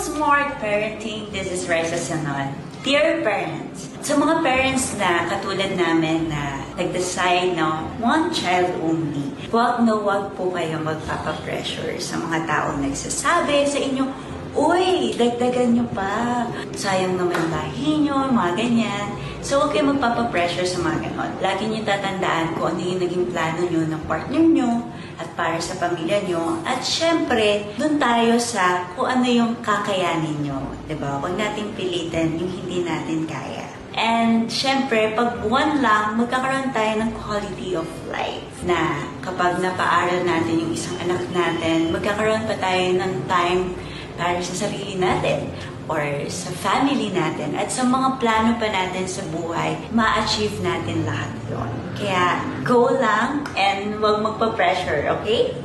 Smart Parenting! This is Raisa Sanon. Dear parents, sa mga parents na katulad namin na nag-decide na one child only, huwag na huwag po kayo magpapapressure sa mga taong nagsasabi sa inyo, Uy, dagdagan nyo pa. Sayang naman lahi nyo, mga ganyan. So, huwag kayo magpapapressure sa mga ganon. Lagi nyo tatandaan kung ano yung naging plano nyo ng partner nyo at para sa pamilya nyo. At syempre, dun tayo sa kung ano yung kakayanin nyo. ba? Huwag nating pilitin yung hindi natin kaya. And syempre, pag buwan lang, magkakaroon tayo ng quality of life na kapag napaaral natin yung isang anak natin, magkakaroon pa tayo ng time para sa sarili natin or sa family natin at sa mga plano pa natin sa buhay, ma-achieve natin lahat yon. Kaya go lang and wag magpa-pressure, okay?